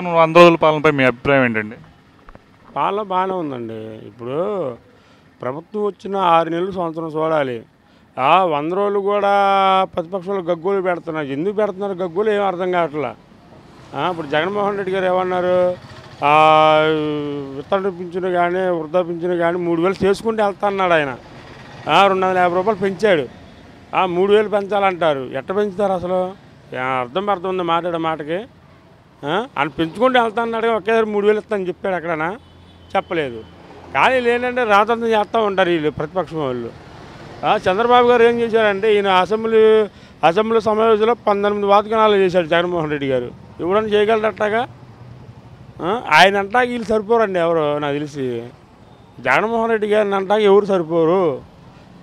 జగన్ వంద రోజుల పాలనపై మీ అభిప్రాయం ఏంటండి? పాలన బాగానే ఉందండి. ఇప్పుడు ప్రభుత్వం వచ్చిన ఆరు నెలలు సంవత్సరం చూడాలి. ఆ వంద రోజులు కూడా ప్రతిపక్షంలో గగ్గోలు పెడుతున్నారు. ఎందుకు పెడుతున్నారు గగ్గోలు ఏం అర్థం కావట్లా? ఇప్పుడు జగన్మోహన్ రెడ్డి గారు ఏమన్నారు? ఆ, విత్తన పింఛను కానీ వృద్ధా పింఛను కానీ మూడు వేలు చేసుకుంటే వెళ్తా అన్నాడు ఆయన. రెండు వందల యాభై రూపాయలు పెంచాడు. ఆ, మూడు వేలు పెంచాలంటారు. ఎట్ట పెంచుతారు అసలు? అర్థం అర్థం ఉంది మాట్లాడే మాటకి. ఆయన పెంచుకుంటూ వెళ్తా అన్నాడు ఒకేసారి మూడు వేలు ఇస్తానని చెప్పాడు అక్కడనా చెప్పలేదు. కానీ లేదంటే రాతంత్రం చేస్తూ ఉంటారు వీళ్ళు ప్రతిపక్షం వాళ్ళు. చంద్రబాబు గారు ఏం చేశారంటే ఈయన అసెంబ్లీ అసెంబ్లీ సమావేశంలో పంతొమ్మిది వాతకనాలు చేశాడు జగన్మోహన్ రెడ్డి గారు. ఇవ్వడానికి చేయగలరట్టాగా? ఆ, ఆయన అంటాక వీళ్ళు సరిపోరండి ఎవరు నాకు తెలిసి. జగన్మోహన్ రెడ్డి గారిని అంటాక ఎవరు సరిపోరు?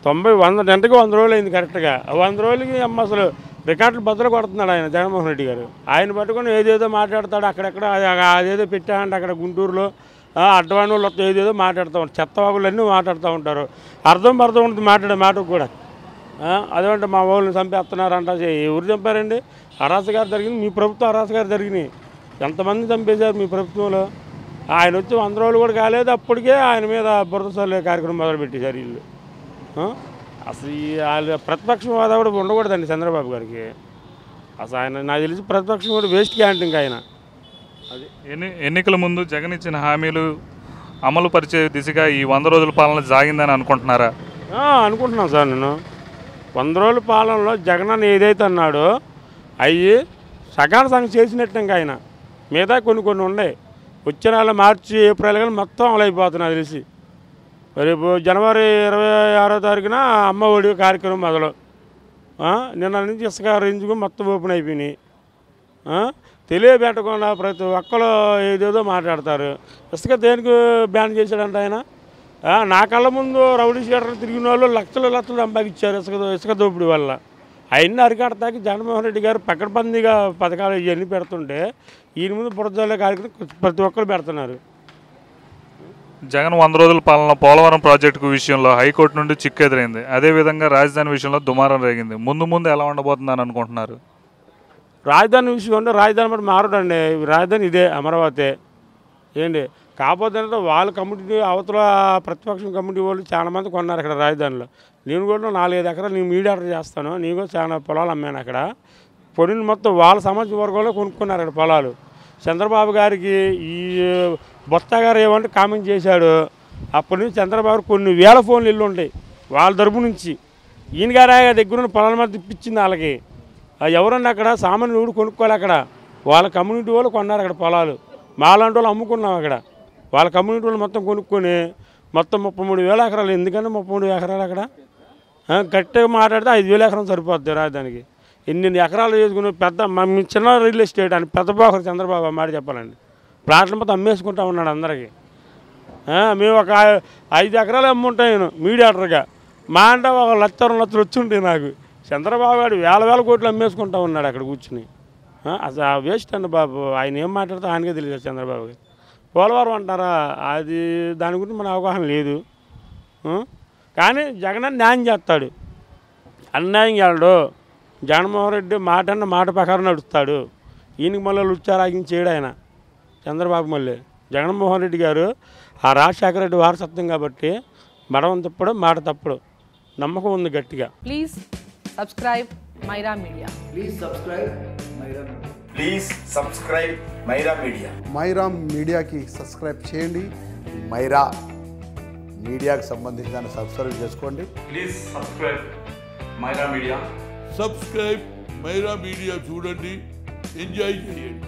తొంభై వంద గంటకి వంద రోజులు అయింది కరెక్ట్గా. వంద రోజులకి అమ్మ అసలు రికార్డులు బద్దలు కొడుతున్నాడు ఆయన జగన్మోహన్ రెడ్డి గారు. ఆయన పట్టుకొని ఏదేదో మాట్లాడతాడు అక్కడెక్కడ అదేదో పెట్టామంటే అక్కడ గుంటూరులో. అడ్వాణులు వాళ్ళు వస్తే ఏదేదో మాట్లాడుతూ ఉంటారు. చెత్త వాగులన్నీ మాట్లాడుతూ ఉంటారు. అర్థం అర్థం ఉంటుంది మాట్లాడే మాటకు కూడా. అదేమంటే మా వాళ్ళని చంపేస్తున్నారంట. ఎవరు చంపారండి? అరాసగారు జరిగింది. మీ ప్రభుత్వం అరాసగారు జరిగినాయి. ఎంతమంది చంపేశారు మీ ప్రభుత్వంలో? ఆయన వచ్చి వంద రోజులు కూడా కాలేదు. అప్పటికే ఆయన మీద బురద చల్లే కార్యక్రమం మొదలుపెట్టేశారు వీళ్ళు. అసలు ఈ వాళ్ళ ప్రతిపక్షం హోదా కూడా ఉండకూడదండి చంద్రబాబు గారికి. అసలు ఆయన నాకు తెలిసి ప్రతిపక్షం కూడా వేస్ట్ క్యాంట్ ఇంకా ఆయన. అది ఎన్ని ఎన్నికల ముందు జగన్ ఇచ్చిన హామీలు అమలు పరిచే దిశగా ఈ వంద రోజుల పాలన సాగిందని అనుకుంటున్నారా? అనుకుంటున్నాను సార్ నేను. వంద రోజుల పాలనలో జగన్ అన్న ఏదైతే అన్నాడో అవి సగాన సగం చేసినట్టు ఇంకా ఆయన. మిగతా కొన్ని కొన్ని ఉన్నాయి. వచ్చే నెల మార్చి ఏప్రిల్ కానీ మొత్తం అమలైపోతుంది నాకు తెలిసి. రేపు జనవరి ఇరవై ఆరో తారీఖున అమ్మ ఒడి కార్యక్రమం మొదలు. నిన్న నుంచి ఇసుక రేంజ్కు మొత్తం ఓపెన్ అయిపోయినాయి. తెలియబెట్టకుండా ప్రతి ఒక్కరు ఏదేదో మాట్లాడతారు. ఇసుక దేనికి బ్యాన్ చేశాడంట ఆయన? నా కళ్ళ ముందు రౌడీ షీటర్లు తిరిగిన వాళ్ళు లక్షలు లక్షలు సంపాదించారు ఇసుక ఇసుక దోపిడీ వల్ల. అవన్నీ అరికడతాకి జగన్మోహన్ రెడ్డి గారు పకడ్బందీగా పథకాలు ఇవన్నీ పెడుతుంటే ఈయన ముందు బురదల్లే కార్యక్రమం ప్రతి ఒక్కరు పెడుతున్నారు. జగన్ వంద రోజుల పాలన పోలవరం ప్రాజెక్టు విషయంలో హైకోర్టు నుండి చిక్కు ఎదురైంది అదేవిధంగా రాజధాని విషయంలో దుమారం రేగింది. ముందు ముందు ఎలా ఉండబోతుందని అనుకుంటున్నారు? రాజధాని విషయంలో అంటే రాజధాని మరి మారడండి. రాజధాని ఇదే అమరావతి. ఏంటి? కాకపోతే వాళ్ళ కమిటీ అవతల ప్రతిపక్షం కమిటీ వాళ్ళు చాలామంది కొన్నారు ఇక్కడ రాజధానిలో. నేను కూడా నాలుగైదు ఎకరాలు నేను మీడియాటర్ చేస్తాను. నేను కూడా చాలా పొలాలు అమ్మాను అక్కడ. పొడిని మొత్తం వాళ్ళ సమాజ వర్గంలో కొనుక్కున్నారు అక్కడ పొలాలు. చంద్రబాబు గారికి ఈ బొత్త గారు ఏమంటే కామెంట్ చేశాడు. అప్పటి నుంచి చంద్రబాబు కొన్ని వేల ఫోన్లు ఇల్లు ఉంటాయి వాళ్ళ తరపు నుంచి. ఈయన గారే దగ్గర ఉన్న పొలాల మధ్య తిప్పించింది వాళ్ళకి. ఎవరన్నా అక్కడ సామాన్యుడు కొనుక్కోవాలి అక్కడ? వాళ్ళ కమ్యూనిటీ వాళ్ళు కొన్నారు అక్కడ పొలాలు. మాలాంటి వాళ్ళు అమ్ముకున్నాం అక్కడ. వాళ్ళ కమ్యూనిటీ వాళ్ళు మొత్తం కొనుక్కొని మొత్తం ముప్పై మూడు వేల ఎకరాలు. ఎందుకంటే ముప్పై మూడు ఎకరాలు అక్కడ? గట్టిగా మాట్లాడితే ఐదు వేల ఎకరం సరిపోద్ది రాజధానికి ఎన్ని ఎకరాలు చేసుకుని పెద్ద మేము చిన్న రియల్ ఎస్టేట్ అని పెద్దబాకరు చంద్రబాబు మాట చెప్పాలండి. ప్లాట్లు మొత్తం అమ్మేసుకుంటా ఉన్నాడు అందరికీ. మేము ఒక ఐదు ఎకరాలు అమ్ముంటాయి నేను మీడియాటర్గా. మా అంటే ఒక లక్ష రెండు లక్షలు వచ్చి ఉంటాయి నాకు. చంద్రబాబు గారు వేల వేల కోట్లు అమ్మేసుకుంటా ఉన్నాడు అక్కడ కూర్చుని. ఆ, అసలు వేస్ట్ అండి బాబు. ఆయన ఏం మాట్లాడితే ఆయనకే తెలియదు చంద్రబాబు గారు. పోలవరం అంటారా? అది దాని గురించి మన అవగాహన లేదు. కానీ జగన్ అన్న న్యాయం చేస్తాడు. అన్యాయం చేయడు జగన్మోహన్ రెడ్డి మాట అన్న మాట ప్రకారం నడుస్తాడు. ఈయనకి మళ్ళీ లుచ్చారాగిం చేయడు ఆయన. చంద్రబాబు మళ్ళీ. జగన్మోహన్ రెడ్డి గారు ఆ రాజశేఖర రెడ్డి వారసత్వం కాబట్టి మడవం తప్పడు మాట తప్పడు. నమ్మకం ఉంది గట్టిగా. Please subscribe Myra Media. Please subscribe Myra Media. Please subscribe Myra Media. Myra మీడియాకి సబ్స్క్రైబ్ చేయండి. మైరా మీడియాకు సంబంధించి దాన్ని సబ్స్క్రైబ్ చేసుకోండి. Please subscribe Myra Media subscribe Myra Media చూడండి ఎంజాయ్ చేయండి